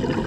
you